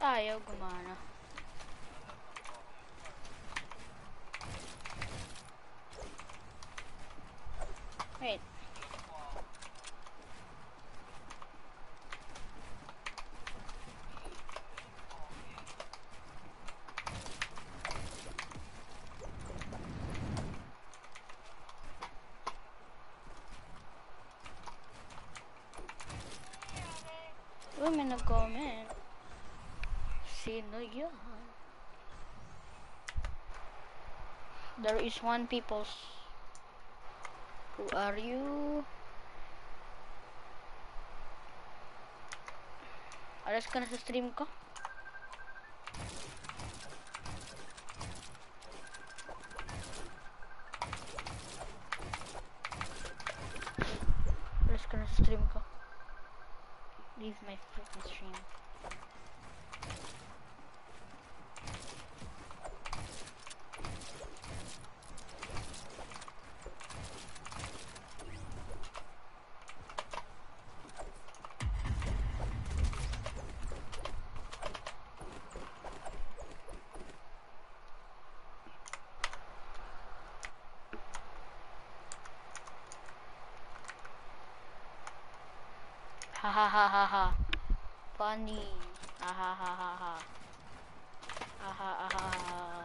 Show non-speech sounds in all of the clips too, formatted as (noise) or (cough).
ayaw gumana? Wait. There is one people's. Who are you? Alas ka na sa stream ko? Alas ka na stream ko? Leave my freaking stream. Ha ha ha ha. Funny. Ha ha ha ha ha. Ha ha ha ha ha.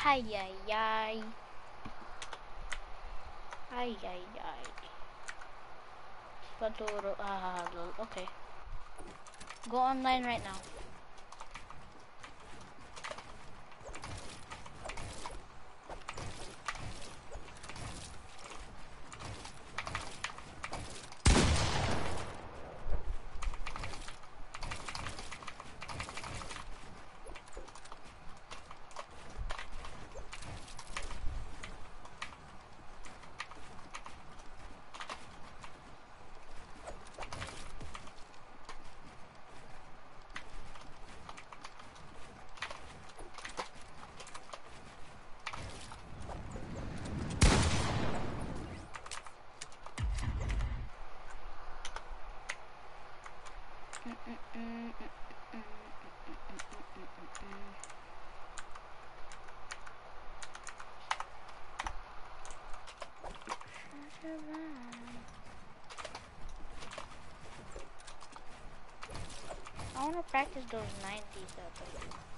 Ay, ay, ay. Ay, ay, ay. Paturo. Ah. Okay. Go online right now. I wanna practice those 90s up.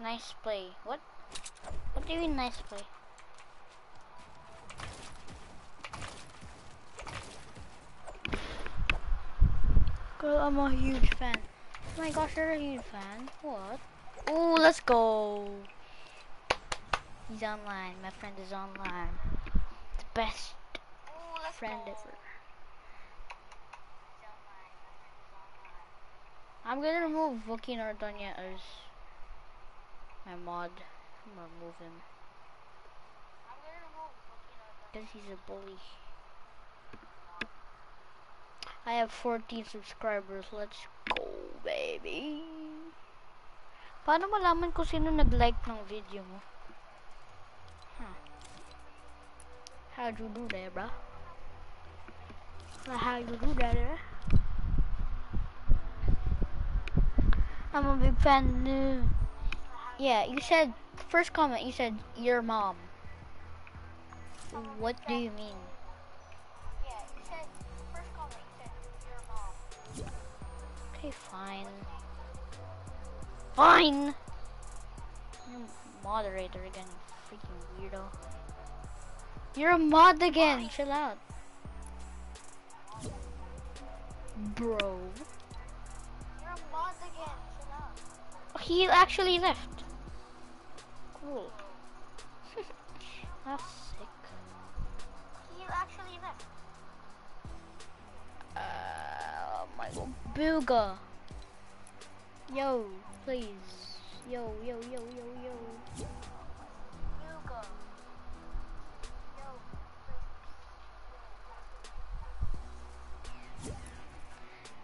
Nice play. What? What do you mean nice play? Girl, I'm a huge fan. Oh my gosh, you're a huge fan. What? Oh, let's go. He's online. My friend is online. The best friend ever. I'm gonna remove Wookie Nardonia as my mod. I'm gonna remove him. Because he's a bully. I have 14 subscribers. Let's go, baby. Paano malaman kung sino nag-like ng video mo? Huh. How'd you do that, bro? How'd you do that, eh? I'm a big fan. Uh, yeah, you said first comment. You said your mom. What do you mean? Yeah, you said first comment. You said your mom. Okay, fine. Fine. You're a moderator again, you freaking weirdo. You're a mod again. Chill out, bro. You're a mod again. He actually left. Cool. That's (laughs) sick. You actually left. Uh, my god. Booga. Yo, please. Yo, yo, yo, yo, yo. Booga. Yo,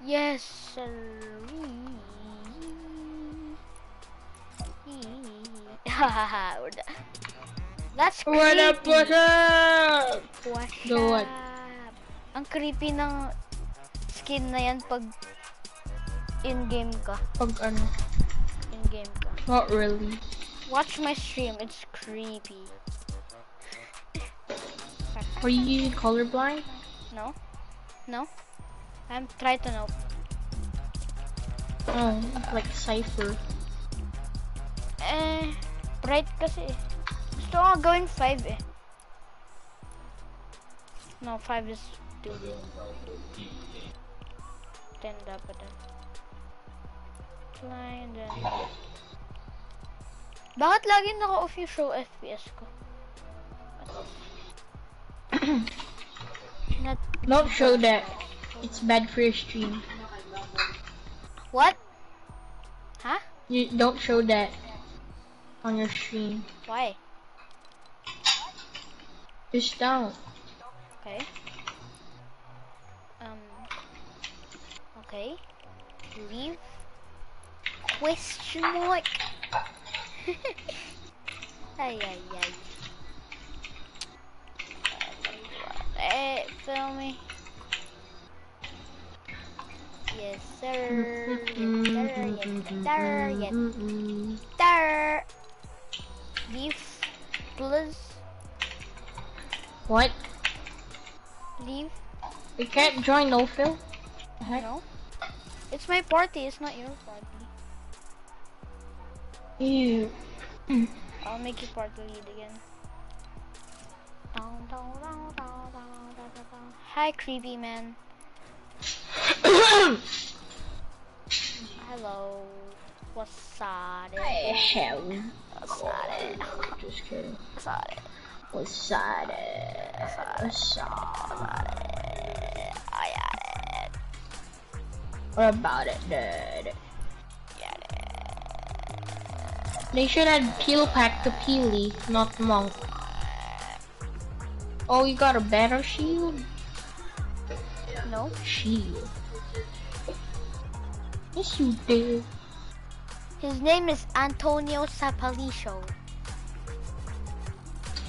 Yes, sir. That's creepy. What up, what up? What? up? Ang creepy ng skin na yan pag in-game ka. Pag ano? In-game ka. Not really. Watch my stream, it's creepy. Are you using colorblind? No? No? I'm trying to know. Oh, like Cypher. Eh, bright kasi. Gusto ko nga gawin 5 eh. No, 5 is too low. 10 dapat ah. Fly and then... Bakit lagi naka-off yung show FPS ko? (coughs) Not... Don't show that. It's bad for your stream. What? Huh? You don't show that on your stream. Why? Just don't. Okay. Um. Okay. Leave. Question mark. (laughs) ay ay ay. Eh, feel me. Yes sir. Yes sir. Yes sir. Yes sir. Leave, please. What? Leave. You can't join no Phil? Heck? No. It's my party. It's not your party. Ew. Hmm. I'll make you party lead again. Down, down, down, down, down, down, down, down. Hi, creepy man. (coughs) Hello. What's up? What's up? Just kidding. What's up? What's up? What's up? I got it. What about it, dude? They should add peel pack to Peely, not monk. Oh, you got a better shield? it. No. Shield. Yes, you did. His name is Antonio Sapalicio.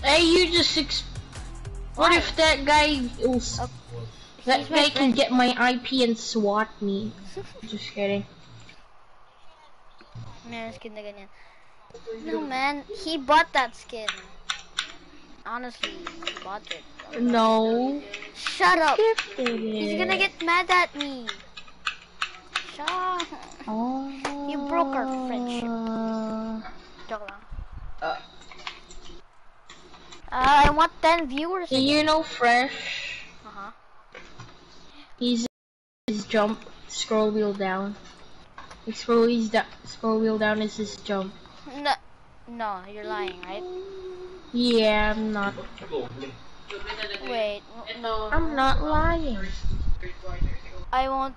Hey, you just ex- What Why? if that guy was, Oh, that guy can get my IP and SWAT me? (laughs) Just kidding. Man, skin na ganyan. No, man. He bought that skin. Honestly, he bought it. No. Shut up. He's gonna get mad at me. Shut. Oh. You broke our friendship. Joke lang. Uh, Uh, I want 10 viewers. do you know Fresh? Uh-huh. He's his jump. Scroll wheel down. Like scroll wheel down. Scroll wheel down is his jump. No, no, you're lying, right? Yeah, I'm not. Wait, no. I'm not lying. I won't.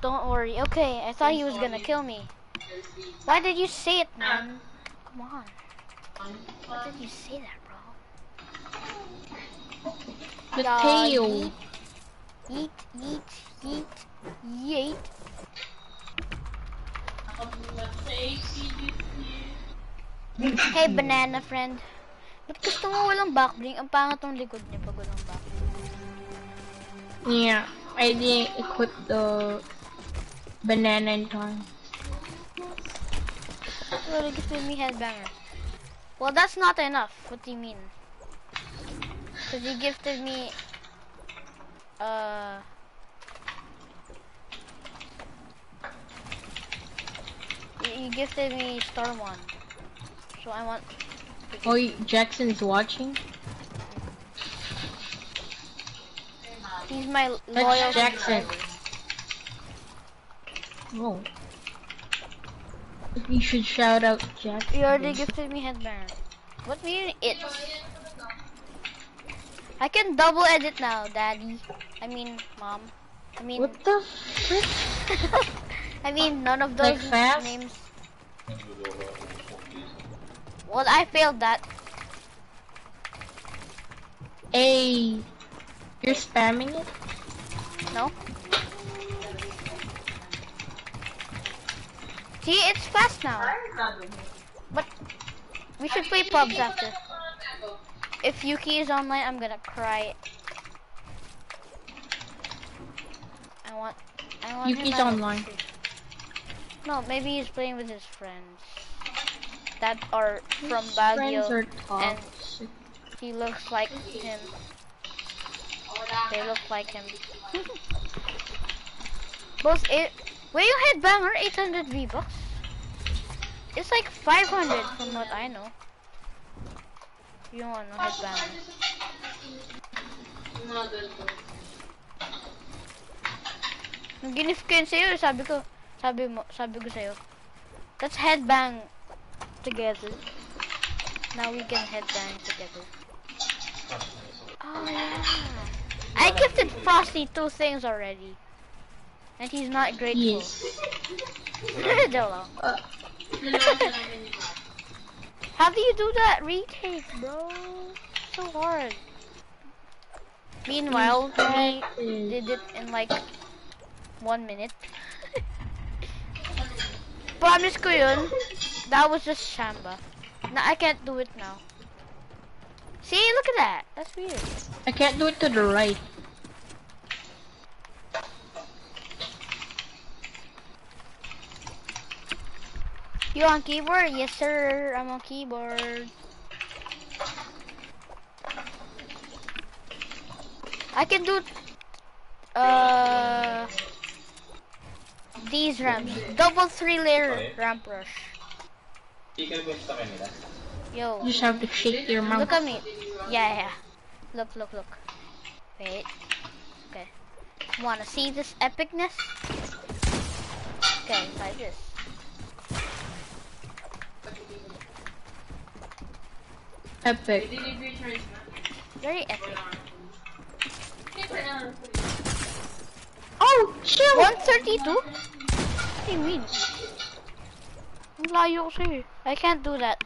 Don't worry. Okay, I thought he was gonna kill me. Why did you say it, man? Come on. Why did you say that, bro? The Yeah, tail. Yeet, yeet, yeet, yeet. Hey, banana friend. Ba't gusto mo walang backbling? Ang pangat ng likod niya pag walang backbling. Yeah, I didn't equip the banana in time. Well, gifted me headbanger. Well, that's not enough. What do you mean? Because he gifted me, uh... He he gifted me Star 1. So I want... Oh, Jackson's watching. He's my loyal That's Jackson. subscriber. Oh. You should shout out Jackson. He already gifted me headband. What do you mean it? I can double edit now, daddy. I mean, mom. I mean... What the frick? (laughs) I mean, none of those fast? names. Well, I failed that. Hey, you're spamming it? No. See, it's fast now. But we should play pubs after. If Yuki is online, I'm gonna cry. I want. I want. Yuki's online. No, maybe he's playing with his friends that are from are Baguio, and he looks like him. They look like him. (laughs) Both it. Where you hit headbanger 800 V bucks? It's like 500 from what I know. You don't want no headbanger. Nung ginif ko yun sa'yo, sabi ko, sabi mo, sabi ko sa'yo, let's headbang together. Now we can headbang together. Oh yeah. I gifted Frosty two things already. And he's not grateful. Yes. (laughs) How do you do that retake, bro? So hard. Meanwhile, mm. he mm. did it in like one minute. Promise ko yun, that was just Shamba. Now I can't do it now. See, look at that. That's weird. I can't do it to the right. You on keyboard? Yes, sir. I'm on keyboard. I can do uh these ramps. Double three layer ramp rush. Yo, You just have to shake your mouth. look at me. Yeah, yeah. Look, look, look. Wait. Okay. Wanna see this epicness? Okay, like this. Epic. Very epic. Oh, chill. 132? What do you mean? Ang layo ko. I can't do that.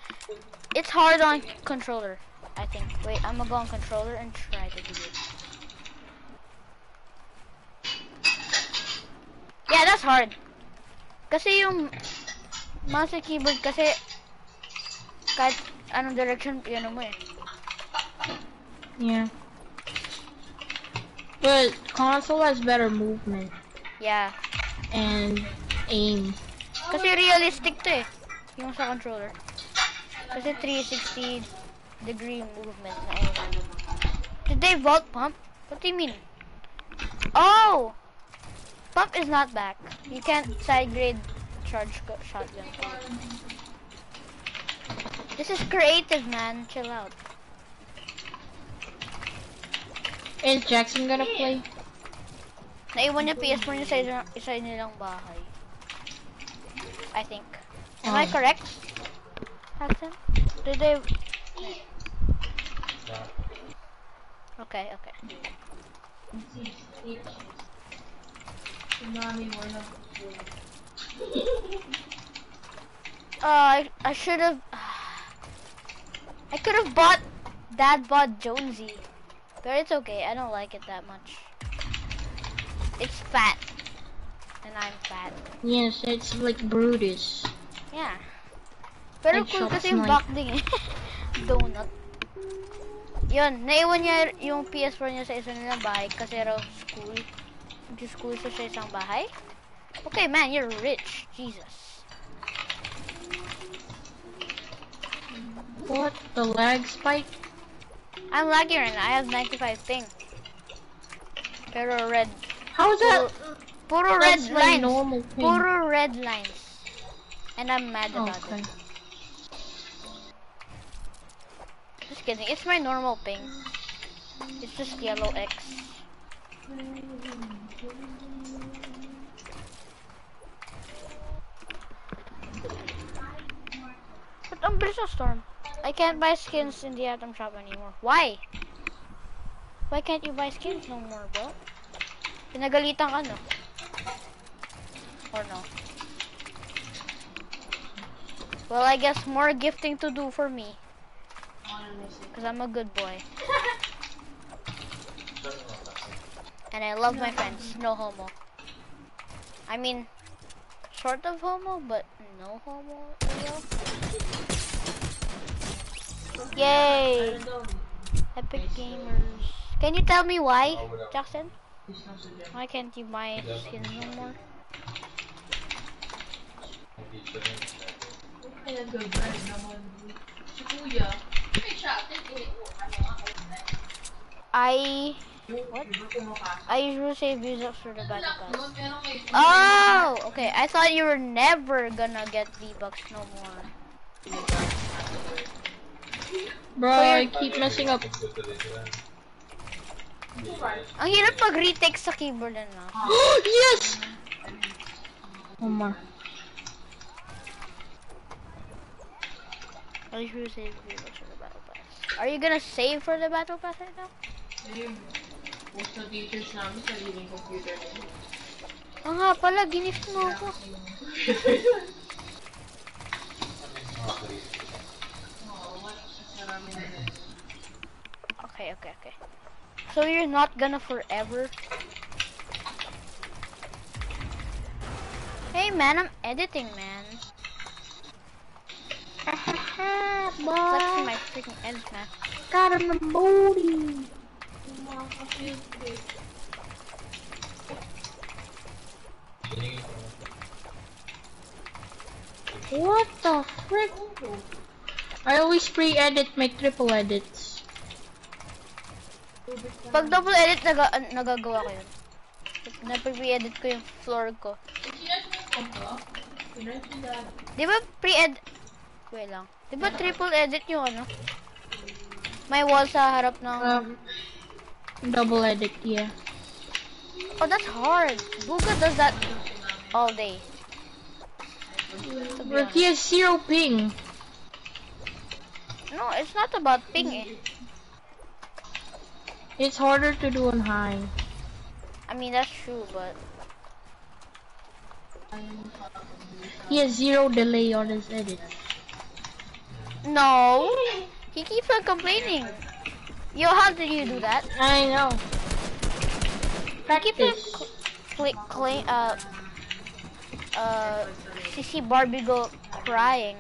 It's hard on controller, I think. Wait, I'm gonna go on controller and try to do it. Yeah, that's hard. Kasi yung mouse and keyboard kasi kahit anong direction, yun mo eh. Yeah. But console has better movement Yeah. and aim. Because Kasi realistic to eh. Yung sa controller. Kasi 360 degree movement na aim. Did they vault pump? What do you mean? Oh! Pump is not back. You can't side grade charge shotgun. This is creative, man. Chill out. Is Jackson gonna play? Naiwan niya PS4 niya sa isa, isa nilang bahay. I think. Am I Oh. correct? Jackson? Did they... Okay, okay. Uh, I, I should have... I could have bought... Dad Bod Jonesy. But it's okay, I don't like it that much. It's fat. And I'm fat. Yes, it's like Brutus. Yeah. Pero cool kasi yung Snipe. backding eh. (laughs) Donut. Yun, naiwan niya yung PS4 niya sa isa nilang bahay kasi raw school. Nag-school siya sa isang bahay. Okay, man, you're rich. Jesus. What? The lag spike? I'm right now. I have 95 ping. Pero red. How is that? Puro red lines. normal. Puro red lines. And I'm mad oh, about Okay. it. Just kidding. It's my normal ping. It's just yellow X. But bilis ng storm. I can't buy skins in the Item Shop anymore. Why? Why can't you buy skins no more, bro? Pinagalitan ka, no? Or no? Well, I guess more gifting to do for me. Because I'm a good boy. (laughs) And I love my friends. No homo. I mean, sort of homo, but no homo. you know? Yay! Epic Gamers. Can you tell me why, Jackson? Why can't you buy skins no more? I what? I usually save V-Bucks for the battle pass. Oh, okay. I thought you were never gonna get V-Bucks no more. Bro, I keep messing up. Ang hirap mag-retake sa keyboard and mouse. (gasps) yes! Oh my. I usually save V-Bucks for the battle pass. Are you gonna save for the battle pass right now? Most of teachers namin sariling computer din. Oo nga pala, ginift mo ako. (laughs) Okay, okay, okay. So you're not gonna forever? Hey man, I'm editing, man. (laughs) Boy, my freaking edge, man. got him the booty. What the frick? I always pre-edit my triple edits. Pag double edit, naga nagagawa ko yun. Napag-edit ko yung floor ko. Di ba pre-edit? Wait lang. Di ba triple edit yung ano? May wall sa harap ng... Um, double edit, yeah. Oh, that's hard. Buga does that all day. But he has zero ping. No, it's not about ping eh. It's harder to do on high. I mean, that's true, but... He has zero delay on his edits. No! He keeps on complaining. Yo, how did you do that? I know. He keeps on Practice. cl cl uh, uh, CC Barbie go crying.